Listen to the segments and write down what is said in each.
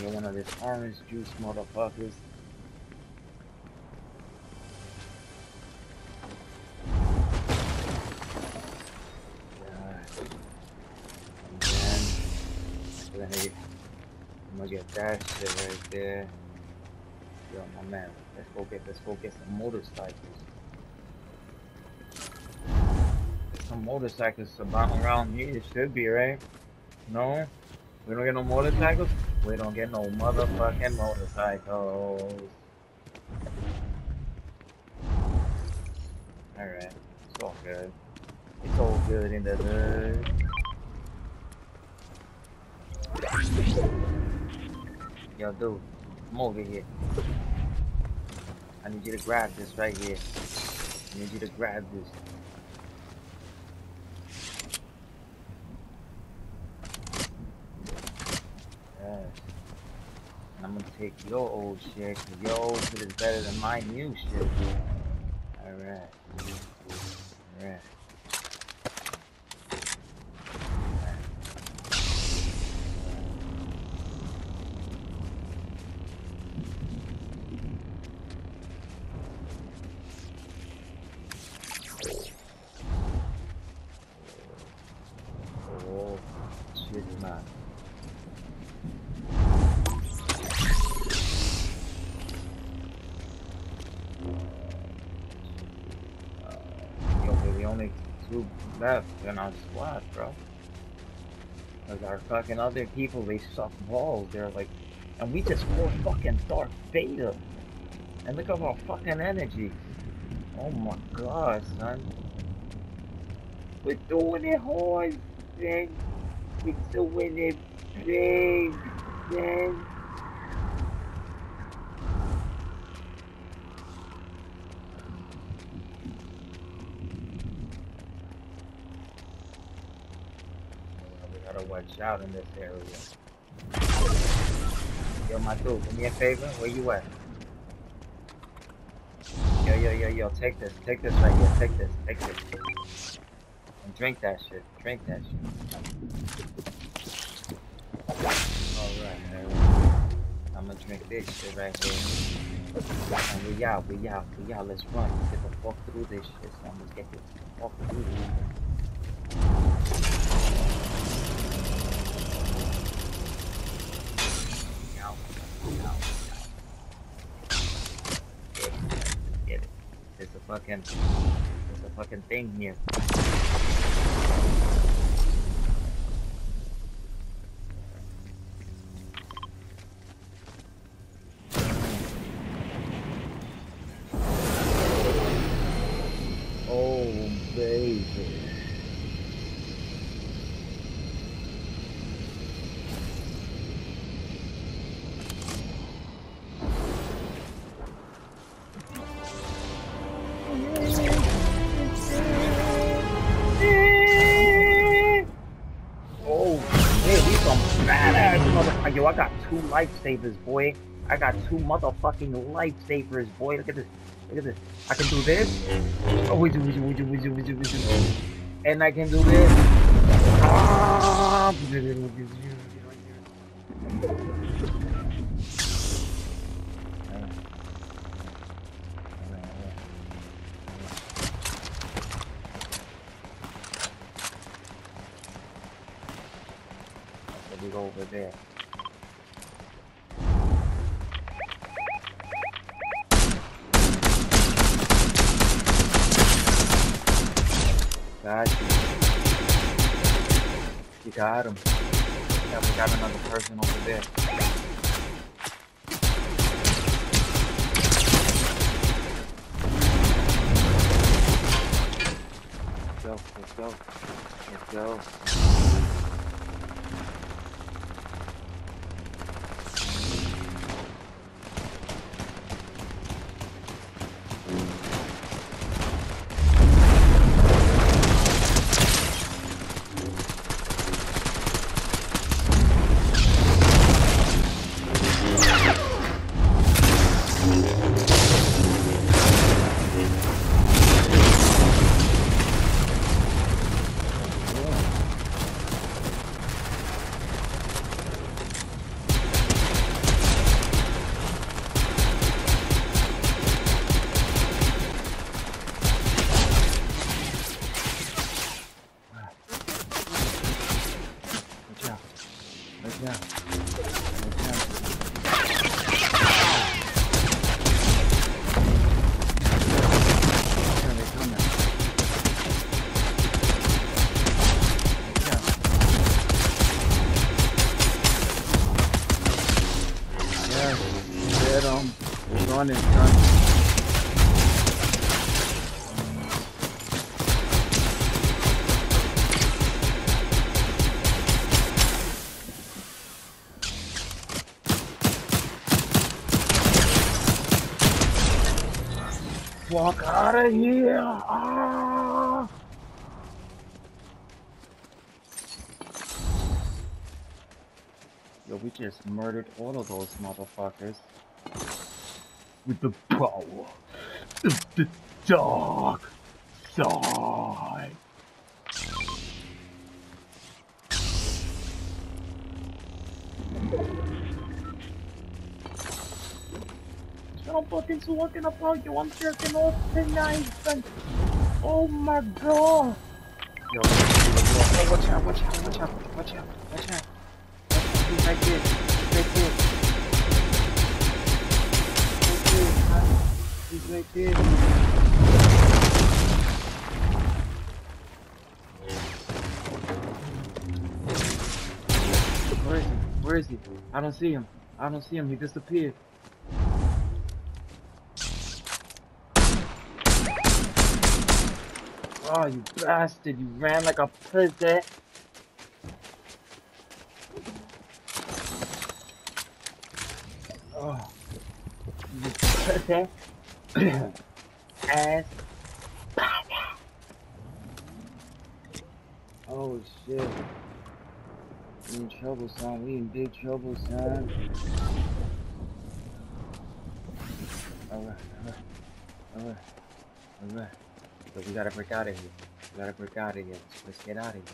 get one of these orange juice, motherfuckers. I'm gonna get that shit right there. Yo, my man, let's go get let's go get some motorcycles. Some motorcycles about around here. It should be right. No, we don't get no motorcycles. We don't get no motherfucking motorcycles. Alright, it's all good. It's all good in the hood. Yo, dude, come over here. I need you to grab this right here. I need you to grab this. Yes. And I'm gonna take your old shit, cause your old shit is better than my new shit. Two left in our squad, bro. Cause our fucking other people, they suck balls. They're like, and we just fought fucking Darth Vader. And look at our fucking energy. Oh my god, son. We're doing it hard, man. We're doing it big, man. We gotta out in this area. Yo, my dude, do me a favor. Where you at? Yo, yo, yo, yo, take this. Take this right here. Take this. Take this. And drink that shit. Drink that shit. Alright. I'm gonna drink this shit right here. And we out, we out, we out. Let's run. Let's get the fuck through this shit, son. Let's get the fuck through this. Out, out, out. Get it, get it. There's a fucking, there's a fucking thing here. Some badass motherfucker. Yo, I got two lifesavers, boy. I got two motherfucking lifesavers, boy. Look at this. Look at this. I can do this. Oh. And I can do this. Ah, Me go over there. Got you. You got him. Yeah, we got another person over there. Son. Walk out of here! Ah! Yo, we just murdered all of those motherfuckers with the power of the dark side. Somebody's walking about you. I'm jerking off tonight. And oh my god. Yo, watch out, watch out, watch out, watch out, watch out. Right there. He's right there. Where is he? Where is he? I don't see him. I don't see him. He disappeared. Oh, you bastard. You ran like a pussy. Pussy. Ass. Oh shit. We in trouble, son. We in big trouble, son. Alright, alright, alright, alright. So we gotta break out of here. We gotta break out of here. Let's get out of here.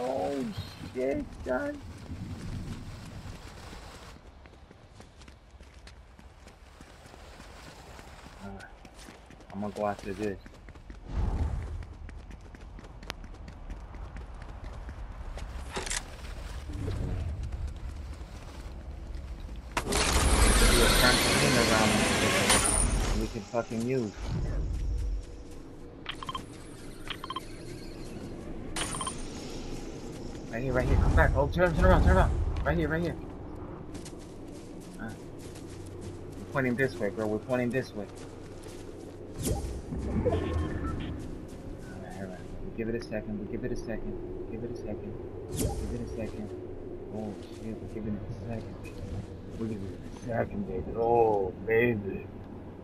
Oh shit, son. Uh, I'm gonna go after this. we can fucking use. Right here, right here. Come back. Oh, turn, turn around, turn around. Right here, right here. Uh, we're pointing this way, bro. We're pointing this way. Alright, alright. We give it a second. We give it a second. Give it a second. Give it a second. Oh, shit. We're giving it a second. We're giving it a second, baby. Oh, baby.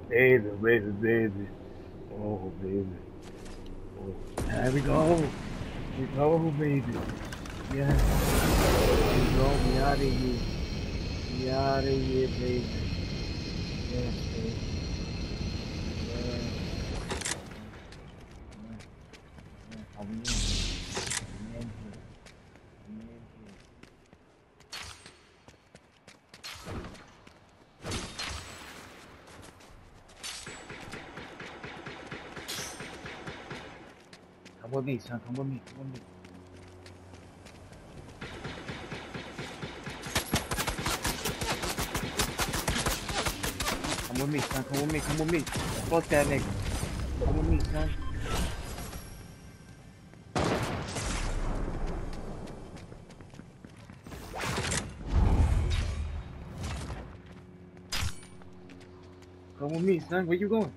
Baby, baby, baby. Oh, baby. Oh, there we go. We go, we here. We here, baby. Yes, baby. Yes. Are we in here? We in here. We in here. Come with me, son. Come with me. Come with me. With me, son. Come with me. Come with me. Fuck that nigga. Come with me, son. Come with me, son. Where you going?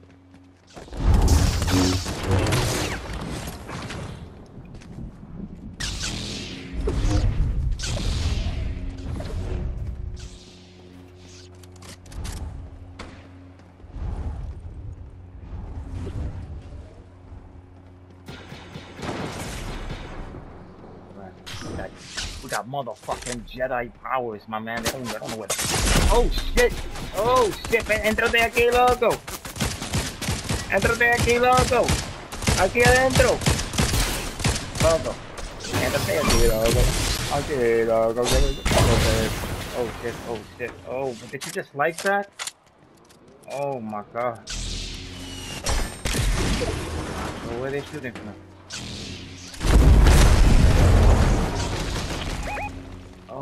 Got motherfucking Jedi powers, my man. They don't, know what. Oh shit! Oh shit. Entrate aquí, loco. Entrate aquí, loco. Aquí adentro. Loco. Entrate aquí, loco. Aquí, loco. Oh shit, oh shit. Oh, did you just like that? Oh my god. where are they shooting from?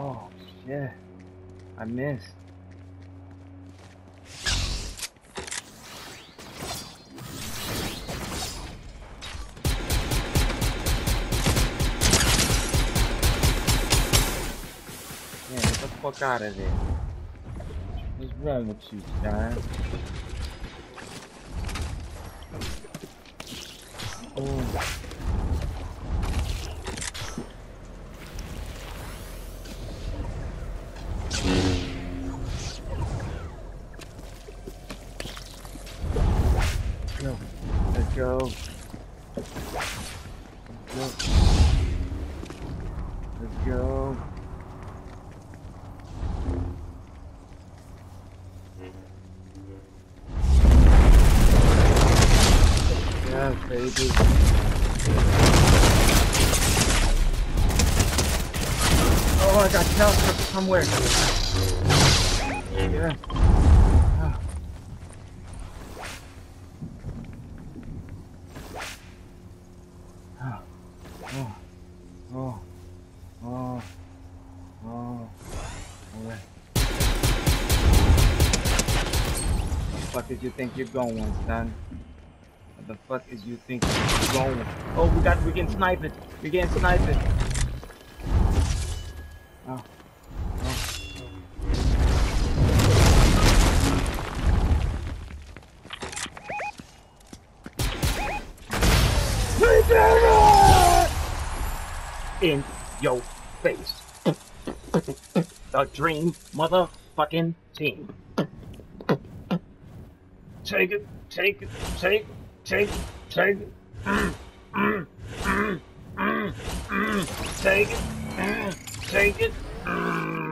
Oh, shit. I missed. Yeah, get the fuck out of there. What's wrong with you, John? Oh. Go. Let's go. Yeah, baby. Oh, I got from somewhere. Yeah. Fuck is you think you're going, son? What the fuck is you think you're going? Oh, we got, we can snipe it. We can snipe it. Oh. Oh. In your face. the dream motherfucking team. Take it, take it, take it, take it, take it. Mm, mm, mm, mm, mm. Take it, mm, take it. Mm.